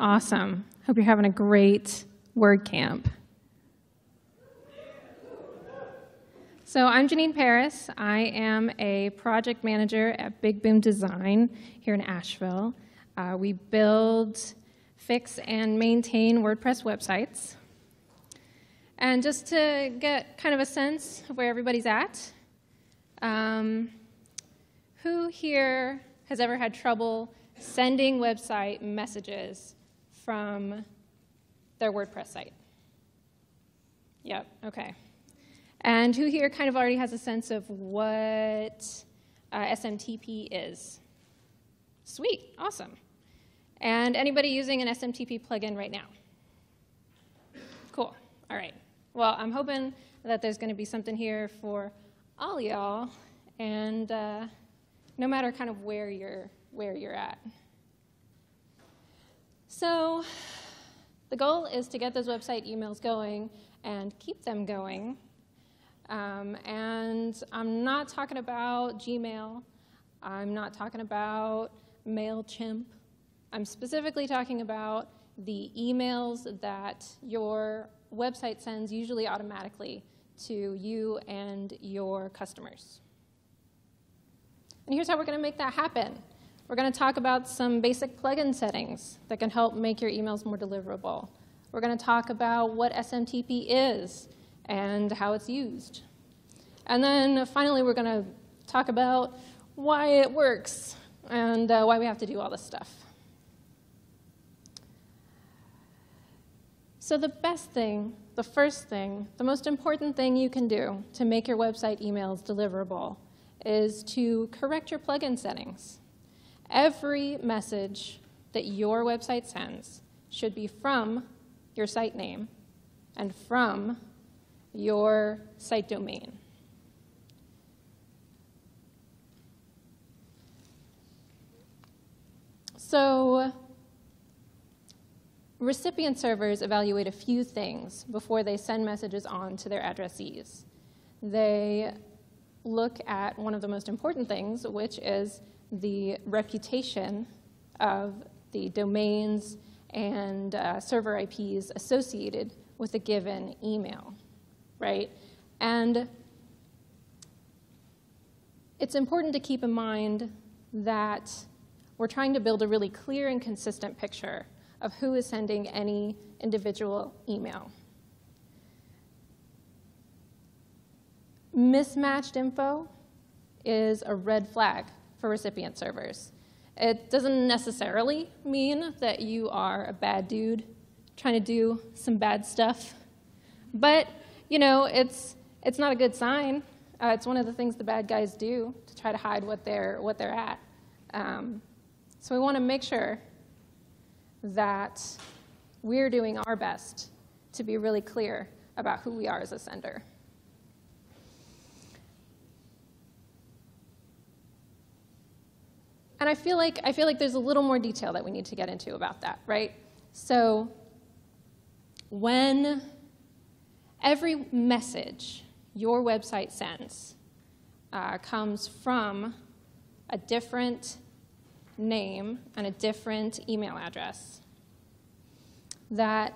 Awesome. Hope you're having a great WordCamp. So I'm Janine Paris. I am a project manager at Big Boom Design here in Asheville. Uh, we build, fix, and maintain WordPress websites. And just to get kind of a sense of where everybody's at, um, who here has ever had trouble sending website messages from their WordPress site? Yep, okay. And who here kind of already has a sense of what uh, SMTP is? Sweet, awesome. And anybody using an SMTP plugin right now? Cool, all right. Well, I'm hoping that there's going to be something here for all y'all, and uh, no matter kind of where you're, where you're at. So the goal is to get those website emails going and keep them going. Um, and I'm not talking about Gmail. I'm not talking about MailChimp. I'm specifically talking about the emails that your website sends usually automatically to you and your customers. And here's how we're going to make that happen. We're going to talk about some basic plugin settings that can help make your emails more deliverable. We're going to talk about what SMTP is and how it's used. And then finally, we're going to talk about why it works and uh, why we have to do all this stuff. So the best thing, the first thing, the most important thing you can do to make your website emails deliverable is to correct your plugin settings. Every message that your website sends should be from your site name and from your site domain. So Recipient servers evaluate a few things before they send messages on to their addressees. They look at one of the most important things, which is the reputation of the domains and uh, server IPs associated with a given email, right? And it's important to keep in mind that we're trying to build a really clear and consistent picture of who is sending any individual email. Mismatched info is a red flag for recipient servers. It doesn't necessarily mean that you are a bad dude trying to do some bad stuff, but you know, it's, it's not a good sign. Uh, it's one of the things the bad guys do to try to hide what they're, what they're at. Um, so we want to make sure that we're doing our best to be really clear about who we are as a sender. And I feel like I feel like there's a little more detail that we need to get into about that, right? So when every message your website sends uh, comes from a different name and a different email address that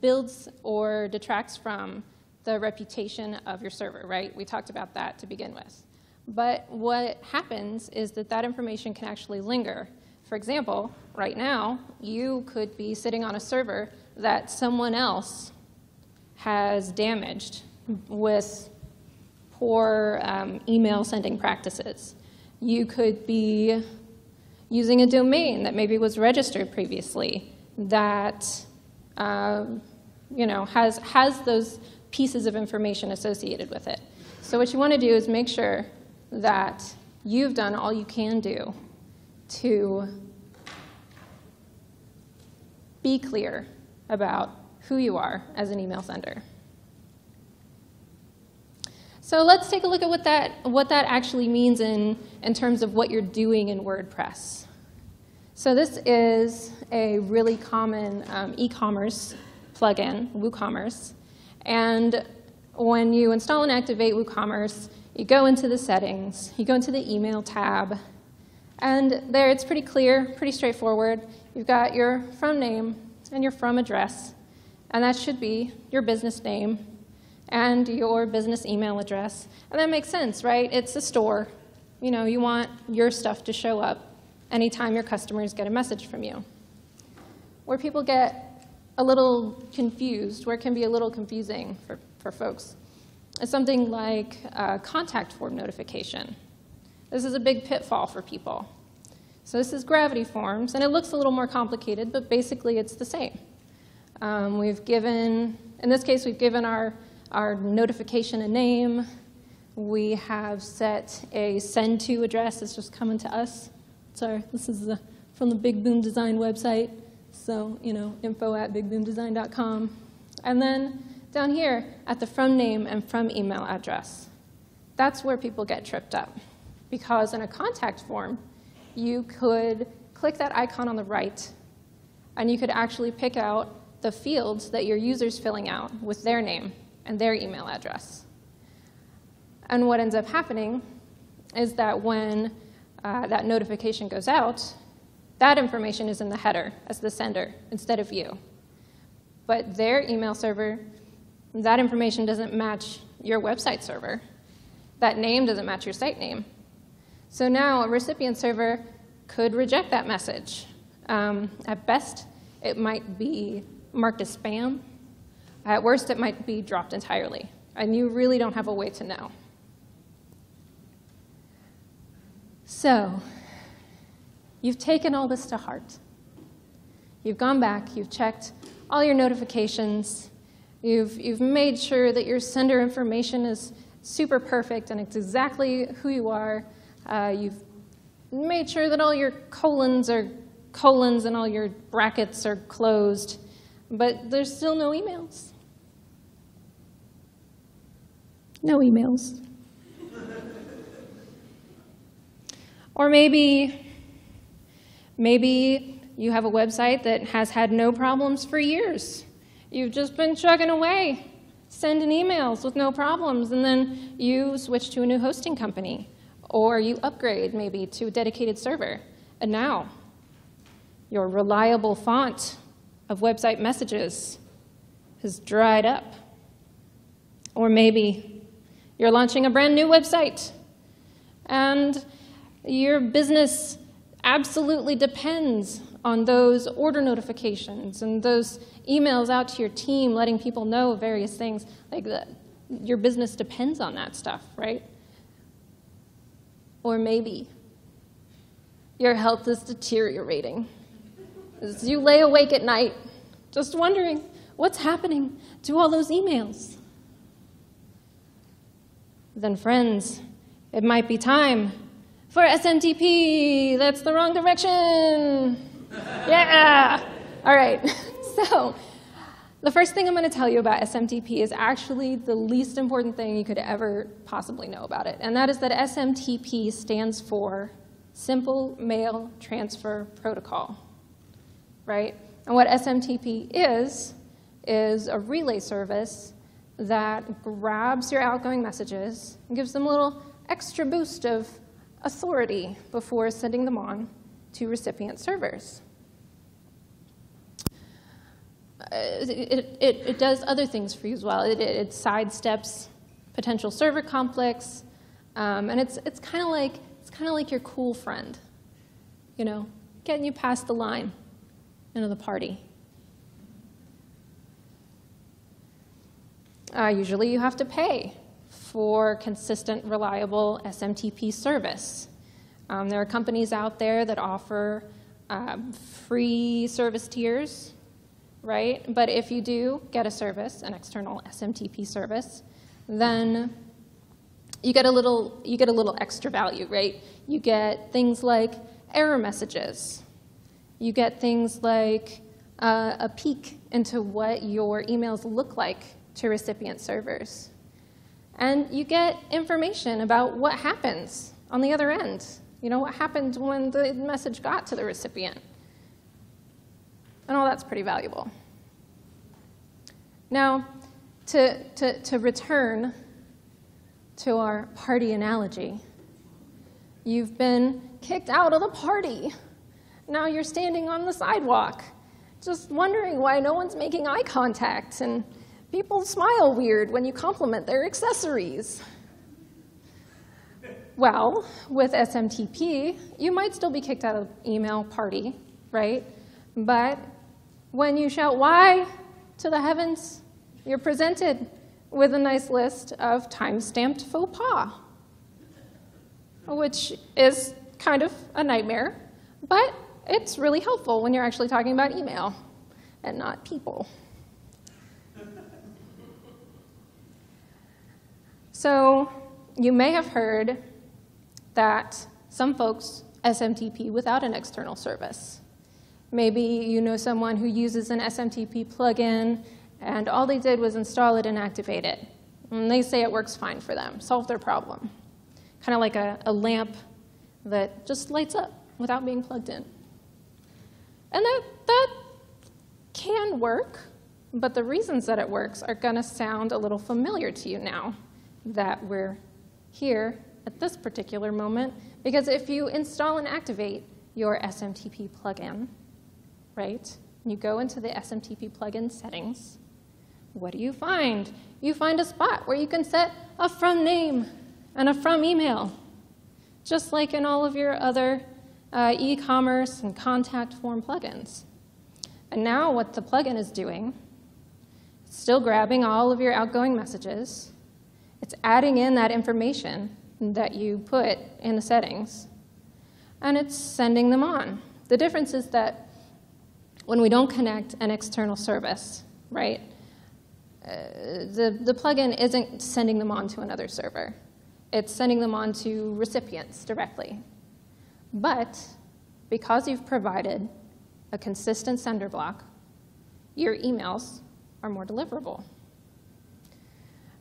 builds or detracts from the reputation of your server, right? We talked about that to begin with. But what happens is that that information can actually linger. For example, right now, you could be sitting on a server that someone else has damaged with poor um, email sending practices. You could be using a domain that maybe was registered previously that um, you know, has, has those pieces of information associated with it. So what you want to do is make sure that you've done all you can do to be clear about who you are as an email sender. So let's take a look at what that, what that actually means in, in terms of what you're doing in WordPress. So this is a really common um, e-commerce plugin, WooCommerce. And when you install and activate WooCommerce, you go into the settings, you go into the email tab, And there it's pretty clear, pretty straightforward. You've got your from name and your from address, and that should be your business name and your business email address. And that makes sense, right? It's a store. You know, you want your stuff to show up anytime your customers get a message from you. Where people get a little confused, where it can be a little confusing for, for folks, is something like a contact form notification. This is a big pitfall for people. So this is gravity forms, and it looks a little more complicated, but basically it's the same. Um, we've given, in this case, we've given our, our notification a name. We have set a send to address. It's just coming to us. Sorry, this is the, from the Big Boom Design website. So, you know, info at bigboomdesign.com. And then down here at the from name and from email address. That's where people get tripped up. Because in a contact form, you could click that icon on the right, and you could actually pick out the fields that your user's filling out with their name and their email address. And what ends up happening is that when uh, that notification goes out, that information is in the header as the sender instead of you. But their email server, that information doesn't match your website server. That name doesn't match your site name. So now a recipient server could reject that message. Um, at best, it might be marked as spam. At worst, it might be dropped entirely. And you really don't have a way to know. So, you've taken all this to heart. You've gone back, you've checked all your notifications, you've, you've made sure that your sender information is super perfect and it's exactly who you are. Uh, you've made sure that all your colons are colons and all your brackets are closed, but there's still no emails. No emails. or maybe, maybe you have a website that has had no problems for years. You've just been chugging away, sending emails with no problems, and then you switch to a new hosting company or you upgrade maybe to a dedicated server. And now, your reliable font of website messages has dried up. Or maybe you're launching a brand new website and your business absolutely depends on those order notifications and those emails out to your team letting people know various things like that. Your business depends on that stuff, right? Or maybe your health is deteriorating. As you lay awake at night, just wondering what's happening to all those emails. Then, friends, it might be time for SMTP. That's the wrong direction. yeah. All right. So, the first thing I'm going to tell you about SMTP is actually the least important thing you could ever possibly know about it, and that is that SMTP stands for Simple Mail Transfer Protocol, right? And what SMTP is, is a relay service that grabs your outgoing messages and gives them a little extra boost of authority before sending them on to recipient servers. Uh, it, it, it, does other things for you as well. It, it sidesteps potential server conflicts, um, and it's, it's kind of like, it's kind of like your cool friend, you know, getting you past the line into the party. Uh, usually you have to pay for consistent, reliable SMTP service. Um, there are companies out there that offer um, free service tiers right? But if you do get a service, an external SMTP service, then you get a little you get a little extra value, right? You get things like error messages. You get things like uh, a peek into what your emails look like to recipient servers. And you get information about what happens on the other end. You know, what happened when the message got to the recipient. And all that's pretty valuable. Now, to, to, to return to our party analogy, You've been kicked out of the party. Now you're standing on the sidewalk, just wondering why no one's making eye contact and people smile weird when you compliment their accessories. Well, with SMTP, you might still be kicked out of email party, right? But when you shout why to the heavens, you're presented with a nice list of time-stamped faux pas, which is kind of a nightmare, but it's really helpful when you're actually talking about email and not people. So you may have heard that some folks SMTP without an external service. Maybe you know someone who uses an SMTP plugin and all they did was install it and activate it. And they say it works fine for them, solve their problem. Kind of like a, a lamp that just lights up without being plugged in. And that, that can work, but the reasons that it works are going to sound a little familiar to you now that we're here at this particular moment. Because if you install and activate your SMTP plugin, right, you go into the SMTP plugin settings, what do you find? You find a spot where you can set a from name and a from email, just like in all of your other uh, e-commerce and contact form plugins. And now what the plugin is doing, it's still grabbing all of your outgoing messages, it's adding in that information that you put in the settings, and it's sending them on. The difference is that when we don't connect an external service, right, uh, the, the plugin isn't sending them on to another server. It's sending them on to recipients directly. But because you've provided a consistent sender block, your emails are more deliverable.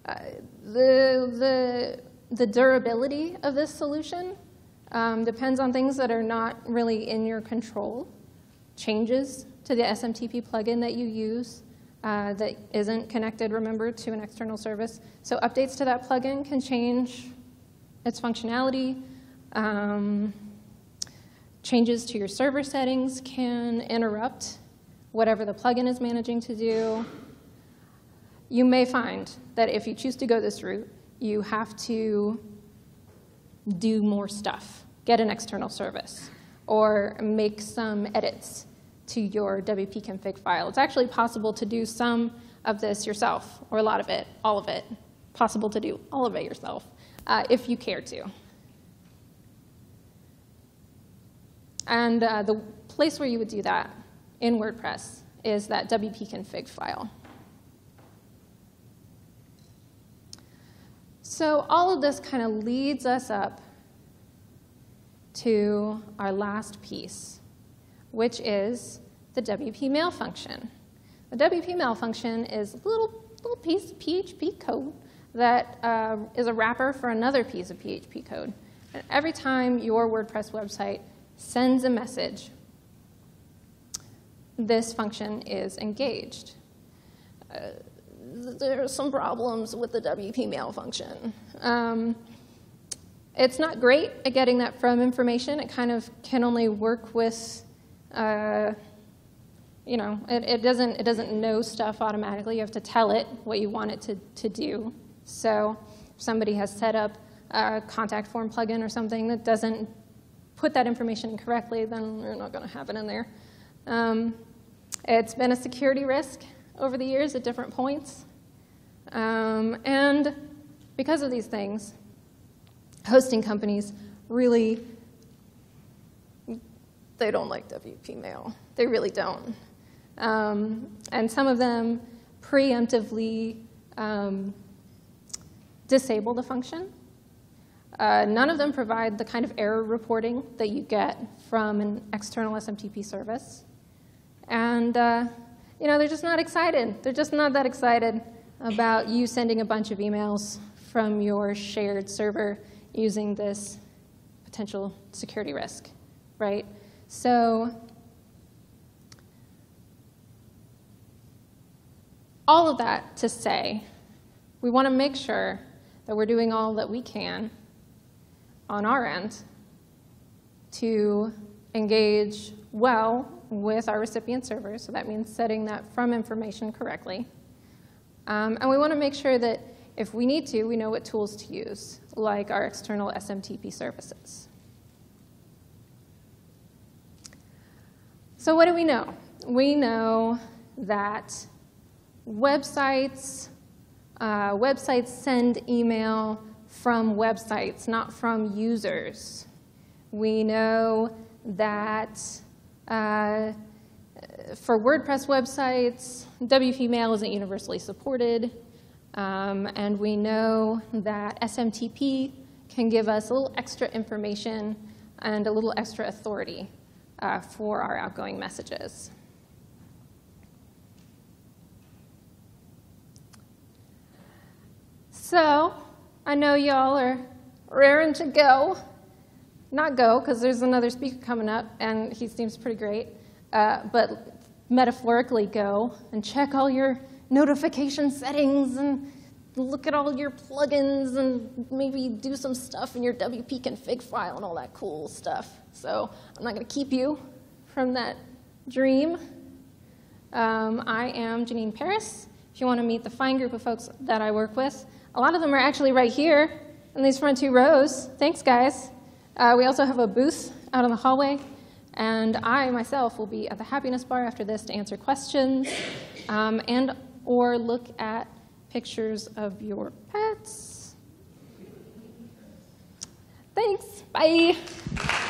Uh, the, the, the durability of this solution um, depends on things that are not really in your control. Changes to the SMTP plugin that you use uh, that isn't connected, remember, to an external service. So updates to that plugin can change its functionality. Um, changes to your server settings can interrupt whatever the plugin is managing to do. You may find that if you choose to go this route, you have to do more stuff, get an external service, or make some edits to your WP config file. It's actually possible to do some of this yourself, or a lot of it, all of it. Possible to do all of it yourself, uh, if you care to. And uh, the place where you would do that in WordPress is that WP config file. So all of this kind of leads us up to our last piece, which is the WP mail function. The WP mail function is a little, little piece of PHP code that uh, is a wrapper for another piece of PHP code. And every time your WordPress website sends a message, this function is engaged. Uh, there are some problems with the WP mail function. Um, it's not great at getting that from information. It kind of can only work with, uh, you know, it, it, doesn't, it doesn't know stuff automatically. You have to tell it what you want it to, to do. So if somebody has set up a contact form plugin or something that doesn't put that information correctly, then you're not going to have it in there. Um, it's been a security risk over the years at different points. Um, and because of these things, hosting companies really, they don't like WP Mail. They really don't. Um, and some of them preemptively um, disable the function. Uh, none of them provide the kind of error reporting that you get from an external SMTP service. And uh, you know, they're just not excited. They're just not that excited about you sending a bunch of emails from your shared server using this potential security risk, right? So all of that to say, we want to make sure that we're doing all that we can on our end to engage well with our recipient server, so that means setting that from information correctly. Um, and we want to make sure that if we need to, we know what tools to use, like our external SMTP services. So what do we know? We know that websites, uh, websites send email from websites, not from users. We know that uh, for WordPress websites, WP Mail isn't universally supported. Um, and we know that SMTP can give us a little extra information and a little extra authority uh, for our outgoing messages. So I know y'all are raring to go. Not go, because there's another speaker coming up, and he seems pretty great. Uh, but metaphorically go and check all your notification settings and look at all your plugins and maybe do some stuff in your WP config file and all that cool stuff. So I'm not going to keep you from that dream. Um, I am Janine Paris. If you want to meet the fine group of folks that I work with, a lot of them are actually right here in these front two rows. Thanks, guys. Uh, we also have a booth out in the hallway, and I myself will be at the Happiness Bar after this to answer questions um, and or look at pictures of your pets. Thanks. Bye.